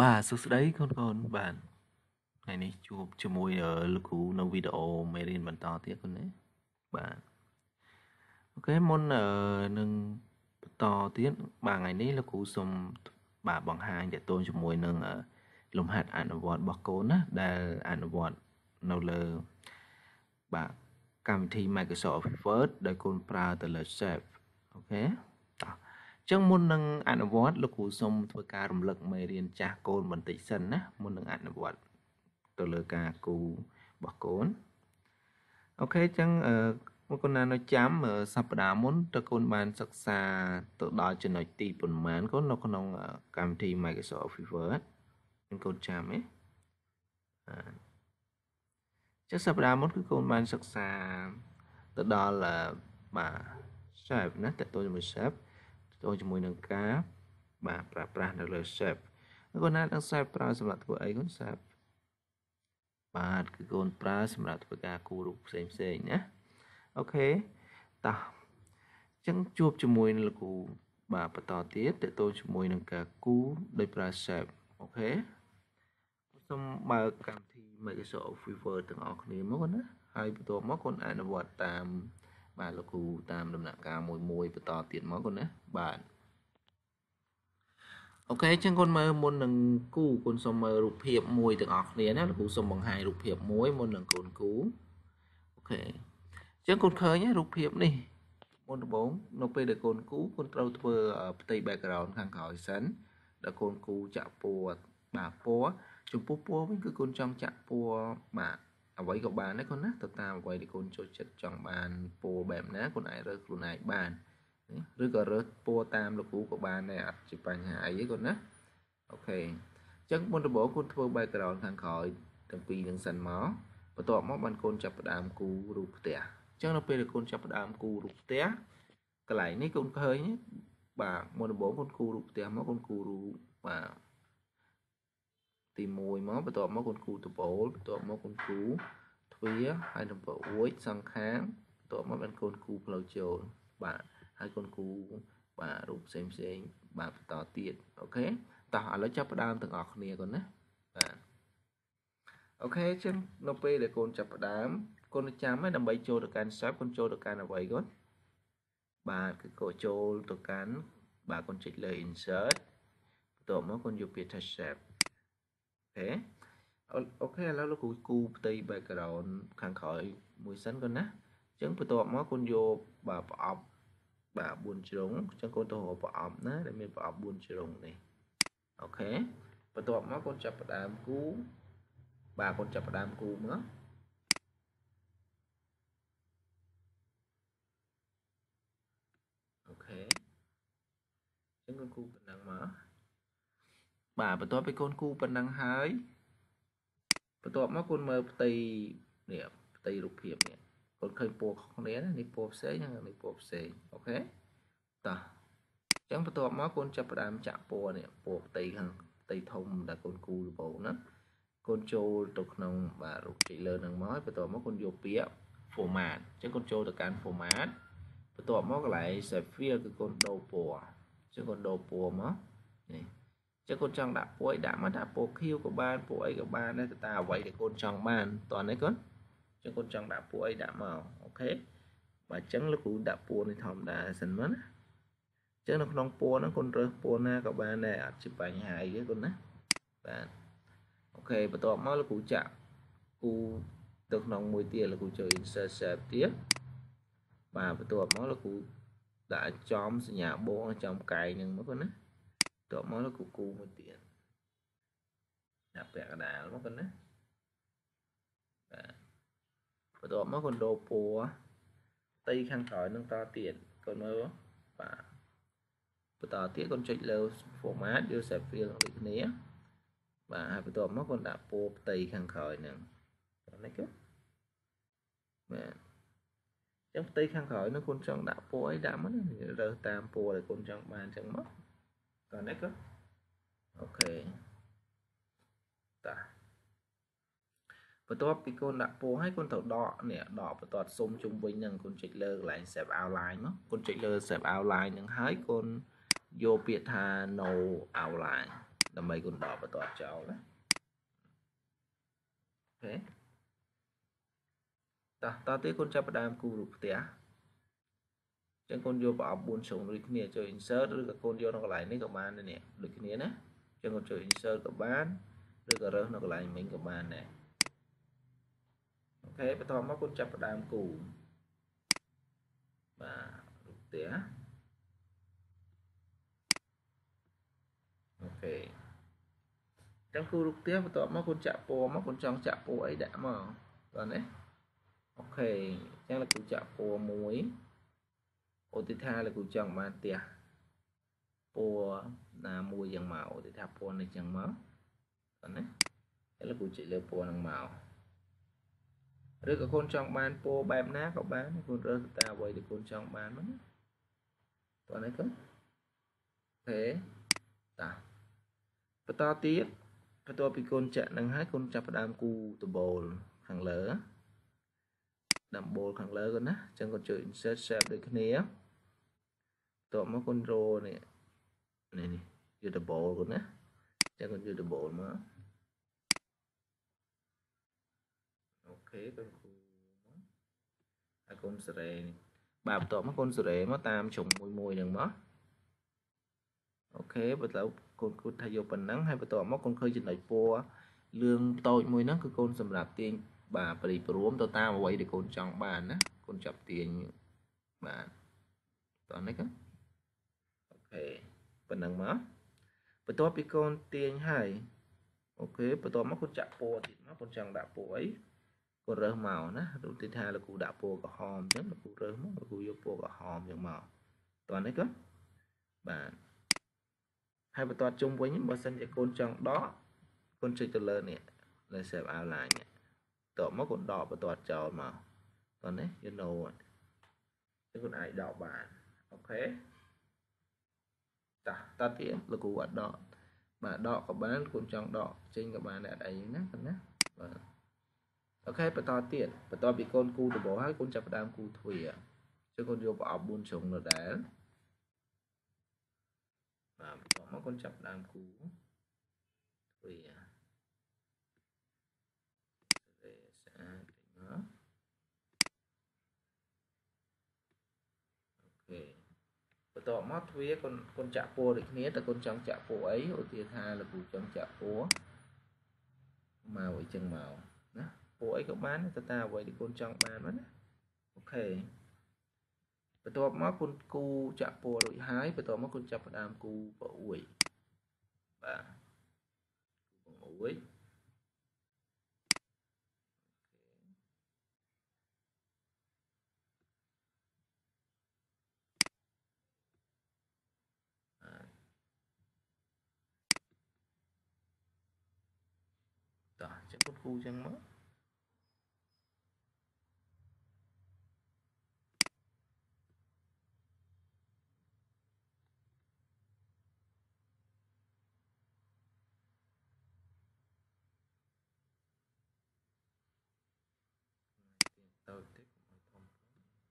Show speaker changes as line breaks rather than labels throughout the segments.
បាទសួស្តីកូនកូនបាទថ្ងៃនេះជួបជាមួយលោកគ្រូនៅវីដេអូមេរៀនបន្តទៀតកូនណាបាទអូខេមុននឹងបន្តទៀតបាទថ្ងៃនេះលោកគ្រូសូមបាទបង្ហាញតទៅជាមួយនឹងលំហាត់អនុវត្តរបស់កូនណាដែលអនុវត្តនៅលើបាទកម្មវិធី Microsoft Word ដែលកូនប្រើទៅលើ Save អូខេតោះ ចឹងមុននឹងអនុវត្តលោកគ្រូសូមធ្វើការរំលឹកមេរៀនចាស់កូនបន្តិចសិនណាមុននឹងអនុវត្តទៅលើការគូរបស់កូនអូខេចឹងអឺមកកូនណានៅចាំសប្តាហ៍មុនតើកូនបានសិក្សាទៅដល់ចំណុចទីប៉ុន្មានកូននៅក្នុងកម្មវិធី Microsoft Word កូនចាំទេចឹងសប្តាហ៍មុនគឺកូនបានសិក្សាទៅដល់បាទ shape ណាតើតើជាមួយ shape ចូលជាមួយនឹងការបាទប្រើប្រាស់នៅលើ shape កូនណានឹង shape ប្រើសម្រាប់ធ្វើអីកូន shape បាទគឺកូនប្រើសម្រាប់ធ្វើការគូររូបផ្សេងផ្សេងណាអូខេតោះអញ្ចឹងជួបជាមួយនឹងលោកគ្រូបាទបន្តទៀតតទៅជាមួយនឹងការគូរដោយប្រើ shape អូខេសូមបើកកម្មវិធី Microsoft Word ទាំងអស់គ្នាមកណាហើយបន្ទាប់មកកូនអនុវត្តតាម បាទលោកគ្រូតាមដំណាក់កាលមួយមួយបន្តទៀតមកគុណណាបាទអូខេអញ្ចឹងគុណមើលមុននឹងគូគុណសូមមើលរូបភាពមួយទាំងអស់គ្នាណាលោកគ្រូសូមបង្ហាញរូបភាពមួយមុននឹងគុណគូអូខេអញ្ចឹងគុណឃើញរូបភាពនេះមុនដំបូងនៅពេលដែលកូនគូកូនត្រូវធ្វើផ្ទៃ background ខាងក្រោយសិនដល់កូនគូចាក់ពណ៌បាទពណ៌ចំពោះពណ៌វិញគឺកូនចង់ចាក់ពណ៌បាទ អ្វីក៏បានដែរកូនណាទៅតាមអ្វីដែលកូនចូលចិត្តចង់បានពណ៌បែបណាកូនអាចរើសខ្លួនឯងបានឬក៏រើសពណ៌តាមលោកគ្រូក៏បានដែរអត់ជាបញ្ហាអីទេកូនណាអូខេអញ្ចឹងមុនដំបូងកូនធ្វើ background ខាងក្រោយទាំងពីរនឹងសិនមកបន្ទាប់មកបានកូនចាប់ផ្ដើមគូររូបផ្ទះអញ្ចឹងនៅពេលដែលកូនចាប់ផ្ដើមគូររូបផ្ទះកន្លែងនេះកូនឃើញបាទមុនដំបូងកូនគូររូបផ្ទះមកកូនគូររូបបាទ ទី1មកបន្ទាប់មកគុណគ្រូតបូលបន្ទាប់មកគុណគ្រូទ្វាហើយនឹងប្រអួចសងខាងបន្ទាប់មកបានកូនគ្រូផ្លូវចូលបាទហើយគុណគ្រូបាទរូបផ្សេងផ្សេងបាទបន្តទៀតអូខេតោះឥឡូវចាប់ផ្ដើមទាំងអស់គ្នាកូនណាបាទអូខេចឹងនៅពេលដែលកូនចាប់ផ្ដើមកូនចាំហើយដើម្បីចូលទៅកាន់ step កូនចូលទៅកាន់អ្វីកូនបាទគឺកូនចូលទៅកាន់បាទកូនចុចលើ insert បន្ទាប់មកកូនយកពាក្យ touch shape ខេអូខេឥឡូវលោកគ្រូគូផ្ទៃ background ខាងក្រោយមួយសិនគាត់ណាអញ្ចឹងបន្ទាប់មកគុណយកបាទប្រអប់បាទ4ជ្រុងអញ្ចឹងកូនទៅរកប្រអប់ណាដែលមានប្រអប់4ជ្រុងនេះអូខេបន្ទាប់មកកូនចាប់ផ្ដើមគូបាទកូនចាប់ផ្ដើមគូមកOK អញ្ចឹងកូនគូរប៉ុណ្ណឹងមក បាទបន្ទាប់ពីកូនគូរប៉ុណ្ណឹងហើយបន្ទាប់មកកូនមើលផ្ទៃនេះផ្ទៃរូបភាពនេះកូនឃើញពណ៌ខុសគ្នានេះពណ៌ផ្សេងហើយនេះពណ៌ផ្សេង OK តោះអញ្ចឹងបន្ទាប់មកកូនចាប់ផ្ដើមចាក់ពណ៌នេះពណ៌ផ្ទៃខាងផ្ទៃធំដែលកូនគូរដំបូងណាកូនចូលទៅក្នុងបាទរូបចុចលើនឹងមកហើយបន្ទាប់មកកូនយកពាក្យ format អញ្ចឹងកូនចូលទៅកាន់ format បន្ទាប់មកកន្លែង save file គឺកូនដូរពណ៌អញ្ចឹងកូនដូរពណ៌មកនេះ ចឹងកូនចង់ដាក់ពណ៌អីដាក់មកដាក់ពណ៌ខៀវក៏បានពណ៌អីក៏បានដែរទៅតាមអ្វីដែលកូនចង់បានតោះនេះកូនចឹងកូនចង់ដាក់ពណ៌អីដាក់មកអូខេបាទអញ្ចឹងលោកគ្រូដាក់ពណ៌នេះធម្មតាសិនមកណាចឹងនៅក្នុងពណ៌ហ្នឹងកូនរើសពណ៌ណាក៏បានដែរអត់ជាបញ្ហាអីទេកូនណាបាទអូខេបន្ទាប់មកលោកគ្រូចាក់គូទៅក្នុងមួយទៀតលោកគ្រូចូល insert shape ទៀតបាទបន្ទាប់មកលោកគ្រូដាក់ចំសញ្ញាបងចំកែងហ្នឹងមកណា តបមកគូគូមួយទៀតដាក់ពាក់កណ្ដាលមកកណាបាទបន្ទាប់មកកូនដូរពណ៌ផ្ទៃខាងក្រោយនឹងតទៀតកូនមើលបាទបន្តទៀតកូនចុចលើ format យក save file ដូចគ្នា បាទហើយបន្ទាប់មកកូនដាក់ពណ៌ផ្ទៃខាងក្រោយហ្នឹងនេះគឺបាទចឹងផ្ទៃខាងក្រោយនោះកូនចង់ដាក់ពណ៌អីដាក់មករើសតាមពណ៌ដែលកូនចង់បានចឹងមក connect á ok តាបន្ទាប់ពីកូនដាក់ពោហើយកូនត្រូវដកនេះដកបន្ទាត់សុំជុំវិញនឹងកូនចុចលើកន្លែង save outline មកកូនចុចលើ save outline នឹងហើយកូនយកពាក្យថា no outline ដើម្បីគុណដកបន្ទាត់ចោលណាអូខេតោះតទៅគុណចាប់ផ្ដើមគូរូបផ្ទះ ចឹងគុណយកប្រអប់4ជ្រុងដូចគ្នាចូល insert ឬក៏គុណយកនៅកន្លែងនេះក៏បានដែរនេះដូចគ្នាណាចឹងគុណចូល insert ក៏បានឬក៏រើសនៅកន្លែងមិញក៏បានដែរអូខេបន្ទាប់មកគុណចាប់ផ្ដើមគូបាទរូបផ្ទះអូខេចឹងគូរូបផ្ទះបន្ទាប់មកគុណចាក់ពណ៌មកគុណចង់ចាក់ពណ៌អីដាក់មកតោះណាអូខេចឹងលោកគ្រូចាក់ពណ៌មួយ ឧទាហរណ៍លោកគ្រូចង់បានផ្ទះពណ៌ណាមួយយ៉ាងមកឧទាហរណ៍ពណ៌នេះចឹងមកតោះណាឥឡូវគ្រូចុចលើពណ៌ហ្នឹងមកឬក៏កូនចង់បានពណ៌បែបណាក៏បានកូនរើសទៅតាមអ្វីដែលកូនចង់បានមកណាតោះនេះកូនអូខេតាបន្តទៀតបន្ទាប់ពីកូនចាក់នឹងហើយកូនចាប់ផ្ដើមគូដបូលខាងលើដំបូលខាងលើកូនណាអញ្ចឹងកូនជួយ insert shape ដូចគ្នា បន្ទាប់មកកូនរនេះនេះនេះយកដបូលកូនណាអញ្ចឹងកូនយកដបូលមកអូខេកូនគូមកហើយកូនសេរីនេះបាទបន្ទាប់មកកូនសេរីមកតាមជ្រុងមួយមួយហ្នឹងមកអូខេបន្ទាប់កូនគូថាយកប៉ុណ្ណឹងហើយបន្ទាប់មកកូនឃើញចំណុចពណ៌លឿងតូចមួយហ្នឹងគឺកូនសម្រាប់ទាញបាទប្រិយព្រមទៅតាមអ្វីដែលកូនចង់បានណាកូនចាប់ទាញបាទតោះនេះក៏អូ ខេប៉ុណ្ណឹងមកបន្ទាប់ពីកូនទាញហើយអូខេបន្ទាប់មកកូនចាក់ពណ៌ទៀតមកកូនចង់ដាក់ពណ៌អីកូនរើសមកណាដូចទីថាលោកគ្រូដាក់ពណ៌ក្រហមអញ្ចឹងលោកគ្រូរើសមកលោកគ្រូយកពណ៌ក្រហមអញ្ចឹងមកតោះនេះក៏បាទហើយបន្ទាត់ជុំវិញបើសិនជាកូនចង់ដកកូនចុចទៅលើនេះលើ save outline នេះតមកកូនដកបន្ទាត់ចោលមកតោះនេះ you know ចឹងកូនអាចដកបានអូខេ តាតទៀតលោកគ្រូអត់ដកបាទដកក៏បានកូនចង់ដកចេញក៏បានដែរអត់អីណាកូនណាបាទអូខេបន្តទៀតបន្តពីកូនគូដបហើយកូនចាប់ផ្ដើមគូទ្វាចឹងកូនយកប្រអប់4ជ្រុងនៅដែរបាទបន្តមកកូនចាប់ដើមគូទ្វាសេរីស្អាតមកអូខេ បន្តមកទ្វាកូនកូនចាក់ពណ៌ដូចគ្នាតើកូនចង់ចាក់ពណ៌អីឧទាហរណ៍លោកគ្រូចង់ចាក់ពណ៌មកអីចឹងមកណាពណ៌អីក៏បានទៅតាមអ្វីដែលកូនចង់បានមកណាអូខេបន្ទាប់មកគុណគូចាក់ពណ៌រួចហើយបន្ទាប់មកគុណចាប់ផ្ដើមគូប្រអួយបាទគូប្រអួយ តោះចឹងគុណគូចឹងមកតូចតិចកុំឲ្យធំពេកអ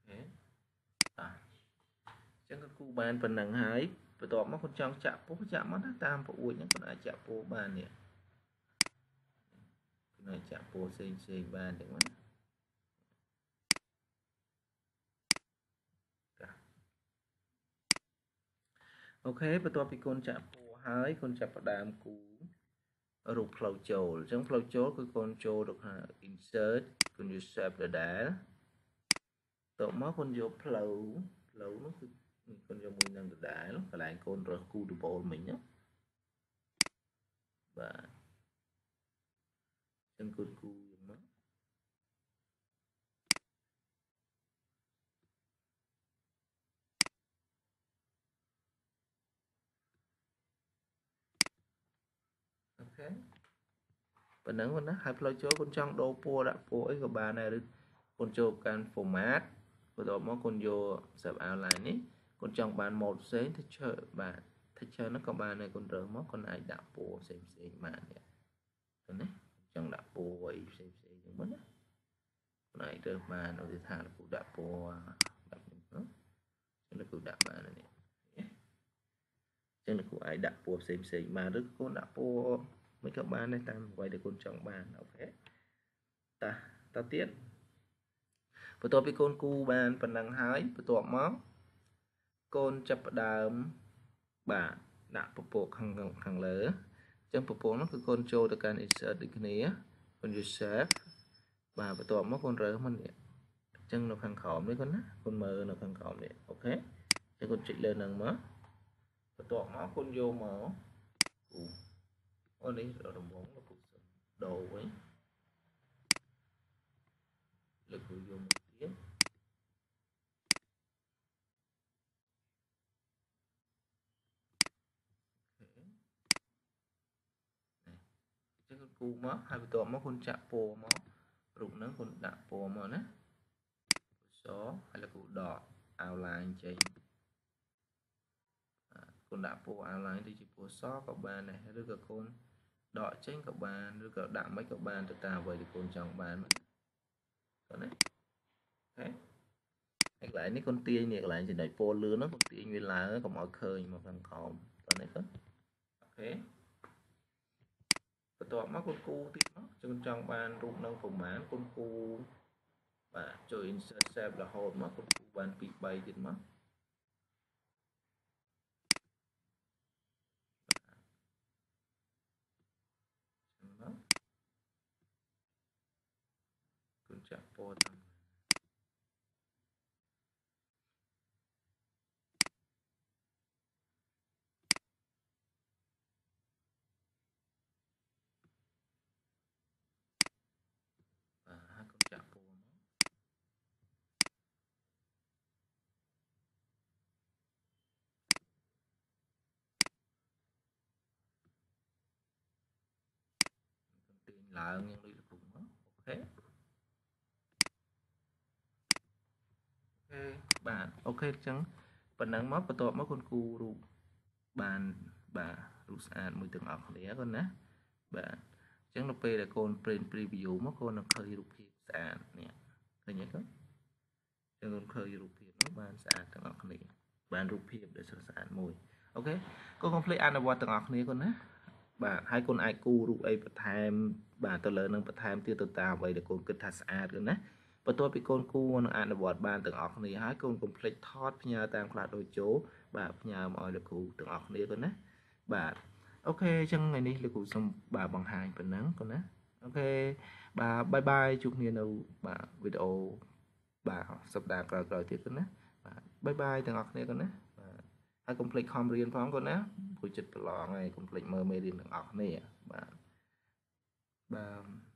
ូខេតោះចឹង គាត់គូបានប៉ុណ្ណឹងហើយបន្ទាប់មកគាត់ចង់ចាក់ពោះចាក់មកណាតាមប្រអួចហ្នឹងគាត់អាចចាក់ពោះបាននេះគាត់អាចចាក់ពោះផ្សេងផ្សេងបានទាំងហ្នឹងអូខេបន្ទាប់ពីកូនចាក់ពោះហើយកូនចាប់ផ្ដើមគូរូបផ្លូវចូលអញ្ចឹងផ្លូវចូលគឺកូនចូលទៅខាង insert កូនយក shape ដដែលតមកកូនយកផ្លូវផ្លូវនោះគឺ កូនយកមួយនឹងដដែលកន្លែងកូនរើសគូដបូលមិញណាបាទអញ្ចឹងកូនគូខេប៉ុណ្ណឹងប៉ុណ្ណាហើយផ្លូវចូលគុណចង់ដូរពណ៌ដាក់ពណ៌អីក៏បានដែរឬគុណចូលកាន់ format បន្ទាប់មកគុណយក save outline នេះ គុណចង់បាន mode ផ្សេង texture បាទ texture នោះក៏បានដែរគុណរើសមកគុណអាចដាក់ពណ៌ផ្សេងផ្សេងបាននេះទៅណាចង់ដាក់ពណ៌អីផ្សេងផ្សេងចឹងមកណាគុខ្លួនឯងរើសបានឧទាហរណ៍លោកគ្រូដាក់ពណ៌ដាក់នេះទៅចឹងលោកគ្រូដាក់បាននេះចឹងលោកគ្រូអាចដាក់ពណ៌ផ្សេងផ្សេងបានឬកូនដាក់ពណ៌មិនក៏បានដែរតាមអ្វីដែលកូនចង់បានអូខេតោះតទៀតបន្ទាប់ពីកូនគូបានប៉ុណ្ណឹងហើយបន្ទាប់មក កូនចាប់ផ្ដើមបាទដាក់ពពកខាងខាងលើអញ្ចឹងពពកនោះគឺកូនចូលទៅកាន់ insert ដូចគ្នាកូន use save បាទបន្ទាប់មកកូនរើសមកនេះអញ្ចឹងនៅខាងក្រោមនេះកូនណាកូនមើលនៅខាងក្រោមនេះអូខេអញ្ចឹងកូនចុចលើនឹងមកបន្ទាប់មកកូនយកមកអូអូនេះរំងលោកគ្រូសិនដូរវិញលោកគ្រូយកមកទៀតចឹង គូមកហើយបន្ទាប់មកគុណចាក់ពណ៌មករូបហ្នឹងគុណដាក់ពណ៌មកណាសហើយលោកគ្រូដក outline ចេញគុណដាក់ពណ៌ outline ទៅជាពណ៌សក៏បានដែរឬក៏គុណដកចេញក៏បានឬក៏ដាក់មិនក៏បានទៅតាមអ្វីដែលគុណចង់បានគាត់ណាអូខេហើយកន្លែងនេះគុណទាញនេះកន្លែងចំណុចពណ៌លឿនហ្នឹងគុណទាញវាឡើងកុំឲ្យឃើញមកខាងក្រោមគាត់នេះគាត់អូខេ បន្ទាប់មកគុណគូទៀតមកជឿចង់បានរូបនឹងប្រមាណគុណគូបាទចូល insert save រហូតមកគុណគូបាន2 3ទៀតមកគុណចាក់ពណ៌តាមចាក់ពណ៌មកទាញ ឡើងយ៉ាងដូចលោកគ្រូមក OK OK បាទ OK អញ្ចឹងប៉ុណ្ណឹងមកបន្ទាប់មកកូនគូររូបបានបាទរូបស្អាតមួយទាំងអស់គ្នាគាត់ណាបាទអញ្ចឹងនៅពេលដែលកូន print preview មកកូននឹងឃើញរូបភាពស្អាតនេះឃើញទេកូនចឹងកូនឃើញរូបភាពនោះបានស្អាតទាំងអស់គ្នាបានរូបភាពដែលស្រស់ស្អាតមួយអូខេកូនកុំភ្លេចអនុវត្តទាំងអស់គ្នាកូនណា បាទហើយកូនអាចគូរូបអីបន្ថែម បាទទៅលើនឹងបន្ថែមទៀតទៅតាមអ្វីដែលកូនគិតថាស្អាតកូនណាបន្ទាប់ពីកូនគូនឹងអនុវត្តបានទាំងអស់គ្នាហើយកូនកុំភ្លេចថតផ្ញើតាមខ្លះដូចជោបាទផ្ញើមកឲ្យលោកគ្រូទាំងអស់គ្នាកូនណាបាទ OK អញ្ចឹងថ្ងៃនេះលោកគ្រូសូមបាទបង្ហាញប៉ុណ្ណឹងកូនណា OK បាទ bye bye ជួបគ្នានៅបាទវីដេអូបាទសប្តាហ៍ក្រោយៗទៀតកូនណាបាទ bye bye ទាំងអស់គ្នាកូនណាបាទ ហើយកុំភ្លេចខំរៀនផងគាត់ណាព្រោះចិត្តប្រឡងហើយកុំភ្លេចមើលមេរៀនទាំងអស់គ្នាបាទបាទ